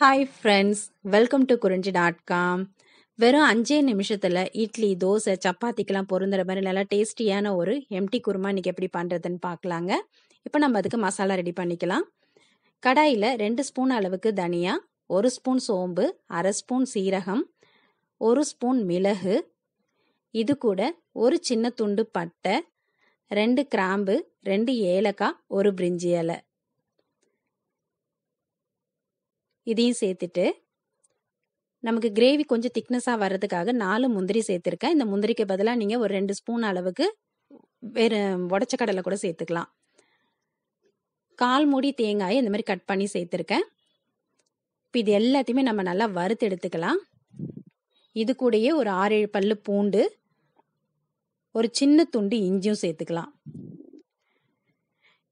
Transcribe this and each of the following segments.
Hi friends welcome to Kurinji dot com வெறும் அஞ்சே நிமிஷத்தில் இட்லி தோசை சப்பாத்திக்கெலாம் பொருந்துற மாதிரி நல்லா டேஸ்டியான ஒரு எம்டி குருமா இன்னைக்கு எப்படி பண்ணுறதுன்னு பார்க்கலாங்க. இப்போ நம்ம அதுக்கு மசாலா ரெடி பண்ணிக்கலாம். கடாயில் ரெண்டு ஸ்பூன் அளவுக்கு தனியா ஒரு ஸ்பூன் சோம்பு அரை ஸ்பூன் சீரகம் ஒரு ஸ்பூன் மிளகு இது கூட ஒரு சின்ன துண்டு பட்டை ரெண்டு கிராம்பு ரெண்டு ஏலக்காய் ஒரு பிரிஞ்சி இலை. இதையும் சேர்த்துட்டு நமக்கு கிரேவி கொஞ்சம் திக்னஸாக வர்றதுக்காக நாலு முந்திரி சேர்த்துருக்கேன். இந்த முந்திரிக்கு பதிலாக நீங்கள் ஒரு ரெண்டு ஸ்பூன் அளவுக்கு வேறு உடச்ச கடலை கூட சேர்த்துக்கலாம். கால் மூடி தேங்காயை இந்த மாதிரி கட் பண்ணி சேர்த்துருக்கேன். இப்போ இது எல்லாத்தையுமே நம்ம நல்லா வறுத்து எடுத்துக்கலாம். இது கூடயே ஒரு ஆறு ஏழு பல்லு பூண்டு ஒரு சின்ன துண்டு இஞ்சியும் சேர்த்துக்கலாம்.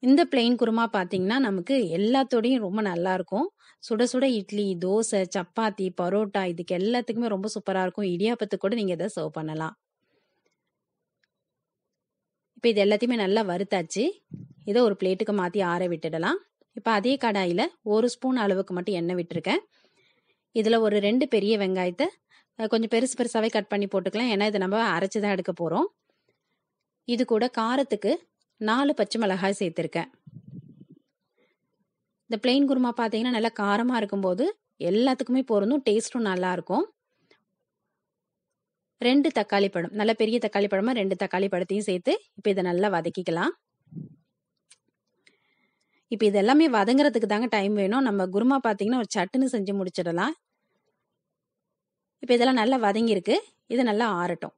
இந்த பிளெயின் குருமா பார்த்தீங்கன்னா நமக்கு எல்லாத்தோடையும் ரொம்ப நல்லா இருக்கும். சுட சுட இட்லி தோசை சப்பாத்தி பரோட்டா இதுக்கு எல்லாத்துக்குமே ரொம்ப சூப்பராக இருக்கும். இடியாப்பத்துக்கு கூட நீங்கள் இதை சர்வ் பண்ணலாம். இப்போ இது எல்லாத்தையுமே நல்லா வறுத்தாச்சு. இதை ஒரு பிளேட்டுக்கு மாற்றி ஆற விட்டுடலாம். இப்போ அதே கடாயில் ஒரு ஸ்பூன் அளவுக்கு மட்டும் எண்ணெய் விட்டுருக்கேன். இதில் ஒரு ரெண்டு பெரிய வெங்காயத்தை கொஞ்சம் பெருசு பெருசாகவே கட் பண்ணி போட்டுக்கலாம். ஏன்னா இதை நம்ம அரைச்சி தான் எடுக்க போகிறோம் இது கூட காரத்துக்கு நாலு பச்சை மிளகாய் சேர்த்துருக்கேன். இந்த பிளெயின் குருமா பார்த்தீங்கன்னா நல்லா காரமாக இருக்கும்போது எல்லாத்துக்குமே பொருந்தும் டேஸ்ட்டும் நல்லாயிருக்கும் ரெண்டு தக்காளி பழம் நல்ல பெரிய தக்காளி பழமாக ரெண்டு தக்காளி பழத்தையும் சேர்த்து இப்போ இதை நல்லா வதக்கிக்கலாம். இப்போ இது எல்லாமே வதங்குறதுக்கு தாங்க டைம் வேணும். நம்ம குருமா பார்த்தீங்கன்னா ஒரு சட்டுன்னு செஞ்சு முடிச்சிடலாம். இப்போ இதெல்லாம் நல்லா வதங்கியிருக்கு. இது நல்லா ஆறட்டும்.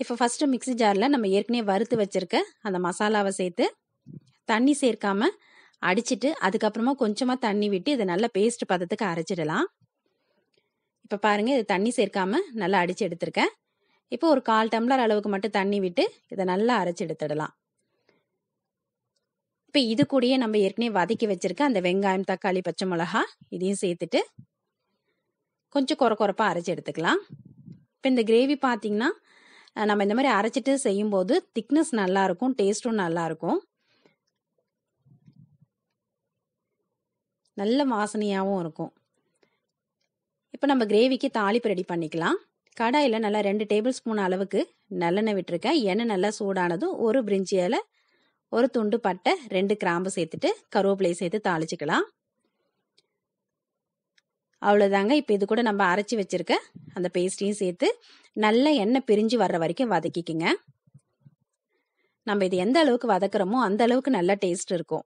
இப்போ ஃபஸ்ட்டு மிக்சி ஜாரில் நம்ம ஏற்கனவே வறுத்து வச்சுருக்க அந்த மசாலாவை சேர்த்து தண்ணி சேர்க்காம அடிச்சுட்டு அதுக்கப்புறமா கொஞ்சமாக தண்ணி விட்டு இதை நல்லா பேஸ்ட் பதத்துக்கு அரைச்சிடலாம். இப்போ பாருங்கள் இது தண்ணி சேர்க்காம நல்லா அடித்து எடுத்திருக்கேன். இப்போ ஒரு கால் டம்ளர் அளவுக்கு மட்டும் தண்ணி விட்டு இதை நல்லா அரைச்சி எடுத்துடலாம். இப்போ இது கூடயே நம்ம ஏற்கனவே வதக்கி வச்சிருக்க அந்த வெங்காயம் தக்காளி பச்சை மிளகா இதையும் சேர்த்துட்டு கொஞ்சம் குறை குறைப்பாக அரைச்சி எடுத்துக்கலாம். இப்போ இந்த கிரேவி பார்த்தீங்கன்னா நம்ம இந்த மாதிரி அரைச்சிட்டு செய்யும்போது திக்னஸ் நல்லா இருக்கும் டேஸ்ட்டும் நல்லா இருக்கும் நல்ல வாசனையாகவும் இருக்கும். இப்போ நம்ம கிரேவிக்கு தாளிப்பு ரெடி பண்ணிக்கலாம். கடாயில் நல்லா ரெண்டு டேபிள் ஸ்பூன் அளவுக்கு நல்லெண்ணெய் விட்டுருக்கேன். எண்ணெய் நல்லா சூடானதும் ஒரு பிரிஞ்சி இலை ஒரு துண்டு பட்டை ரெண்டு கிராம்பு சேர்த்துட்டு கருவேப்பிலையை சேர்த்து தாளிச்சுக்கலாம். அவ்வளோதாங்க இப்போ இது கூட நம்ம அரைச்சி வச்சிருக்க அந்த பேஸ்ட்டையும் சேர்த்து நல்ல எண்ணெய் பிரிஞ்சு வர்ற வரைக்கும் வதக்கிக்குங்க. நம்ம இது எந்த அளவுக்கு வதக்குறோமோ அந்த அளவுக்கு நல்ல டேஸ்ட் இருக்கும்.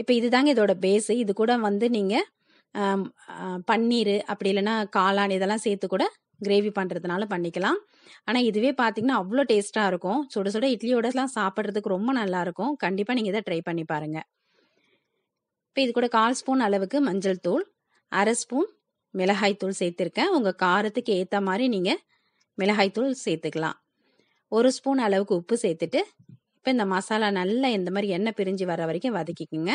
இப்போ இதுதாங்க இதோட பேஸு இது கூட வந்து நீங்கள் பன்னீர் அப்படி இல்லைன்னா காளான் இதெல்லாம் சேர்த்து கூட கிரேவி பண்ணுறதுனால பண்ணிக்கலாம். ஆனால் இதுவே பார்த்தீங்கன்னா அவ்வளோ டேஸ்ட்டாக இருக்கும். சுட சுட இட்லியோடலாம் சாப்பிட்றதுக்கு ரொம்ப நல்லாயிருக்கும் கண்டிப்பாக நீங்கள் இதை ட்ரை பண்ணி பாருங்கள் இப்போ இது கூட கால் ஸ்பூன் அளவுக்கு மஞ்சள் தூள். அரை ஸ்பூன் மிளகாய்த்தூள் சேர்த்துருக்கேன். உங்கள் காரத்துக்கு ஏற்ற மாதிரி நீங்கள் மிளகாய்த்தூள் சேர்த்துக்கலாம். ஒரு ஸ்பூன் அளவுக்கு உப்பு சேர்த்துட்டு இப்போ இந்த மசாலா நல்லா இந்த மாதிரி எண்ணெய் பிரிஞ்சு வர வரைக்கும் வதக்கிக்குங்க.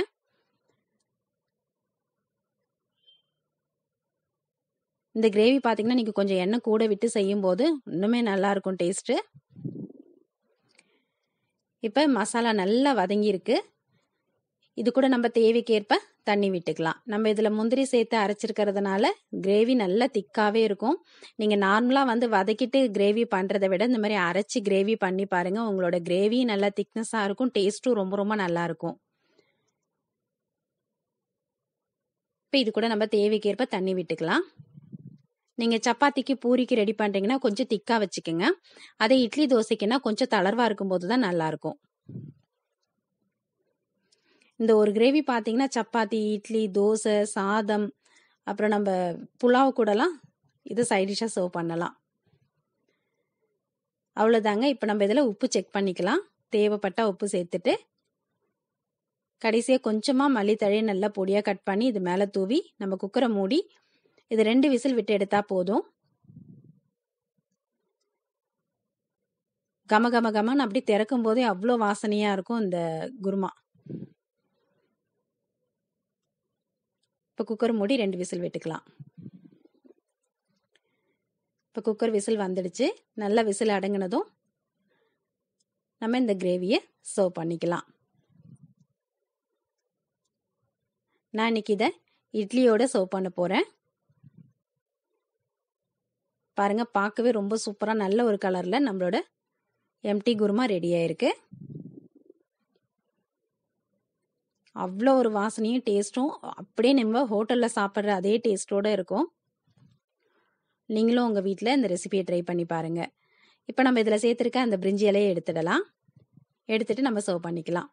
இந்த கிரேவி பார்த்தீங்கன்னா நீங்கள் கொஞ்சம் எண்ணெய் கூட விட்டு செய்யும் போது இன்னுமே நல்லாயிருக்கும் டேஸ்ட்டு. இப்போ மசாலா நல்லா வதங்கியிருக்கு. இது கூட நம்ம தேவைக்கேற்ப தண்ணி விட்டுக்கலாம். நம்ம இதில் முந்திரி சேர்த்து அரைச்சிருக்கிறதுனால கிரேவி நல்லா திக்காகவே இருக்கும். நீங்கள் நார்மலாக வந்து வதக்கிட்டு கிரேவி பண்ணுறதை விட இந்த மாதிரி அரைச்சி கிரேவி பண்ணி பாருங்கள் உங்களோட கிரேவி நல்லா திக்னஸாக இருக்கும் டேஸ்ட்டும் ரொம்ப ரொம்ப நல்லாயிருக்கும் இப்போ இது கூட நம்ம தேவைக்கேற்ப தண்ணி விட்டுக்கலாம். நீங்கள் சப்பாத்திக்கு பூரிக்கு ரெடி பண்ணுறீங்கன்னா கொஞ்சம் திக்காக வச்சுக்கோங்க. அதே இட்லி தோசைக்குன்னா கொஞ்சம் தளர்வாக இருக்கும்போது தான் நல்லாயிருக்கும் இந்த ஒரு கிரேவி பார்த்தீங்கன்னா சப்பாத்தி இட்லி தோசை சாதம் அப்புறம் நம்ம புலாவ் கூடலாம் இது சைட் டிஷ்ஷாக சர்வ் பண்ணலாம். அவ்வளோதாங்க இப்போ நம்ம இதில் உப்பு செக் பண்ணிக்கலாம். தேவைப்பட்ட உப்பு சேர்த்துட்டு கடைசியாக கொஞ்சமாக மல்லித்தழையை நல்லா பொடியாக கட் பண்ணி இது மேலே தூவி நம்ம குக்கரை மூடி இது ரெண்டு விசில் விட்டு எடுத்தால் போதும். கம கம கமன்னு அப்படி திறக்கும் போதே அவ்வளோ வாசனையாக இருக்கும் இந்த குருமா. இப்போ குக்கர் மூடி ரெண்டு விசில் விட்டுக்கலாம். இப்போ குக்கர் விசில் வந்துடுச்சு. நல்லா விசில் அடங்கினதும் நம்ம இந்த கிரேவியை சர்வ் பண்ணிக்கலாம். நான் இன்னைக்கு இதை இட்லியோட சர்வ் பண்ண போகிறேன் பாருங்கள் பார்க்கவே ரொம்ப சூப்பராக நல்ல ஒரு கலரில் நம்மளோட எம்டி குருமா ரெடி ஆயிருக்கு. அவ்வளோ ஒரு வாசனையும் டேஸ்ட்டும் அப்படியே நம்ம ஹோட்டலில் சாப்பிட்ற அதே டேஸ்ட்டோடு இருக்கும். நீங்களும் உங்கள் வீட்டில் இந்த ரெசிபியை ட்ரை பண்ணி பாருங்கள் இப்போ நம்ம இதில் சேர்த்துருக்க அந்த பிரிஞ்சி இலையை எடுத்துடலாம். எடுத்துட்டு நம்ம சர்வ் பண்ணிக்கலாம்.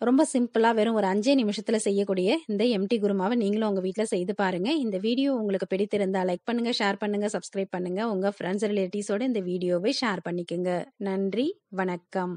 ரொம்ப சிம்பிளாக வெறும் ஒரு அஞ்சே நிமிஷத்தில் செய்யக்கூடிய இந்த எம்டி குருமாவை நீங்களும் உங்கள் வீட்டில் செய்து பாருங்கள் இந்த வீடியோ உங்களுக்கு பிடித்திருந்தால் லைக் பண்ணுங்கள் ஷேர் பண்ணுங்கள் சப்ஸ்கிரைப் பண்ணுங்கள் உங்கள் ஃப்ரெண்ட்ஸ் ரிலேட்டிவ்ஸோட இந்த வீடியோவை ஷேர் பண்ணிக்கோங்க. நன்றி வணக்கம்.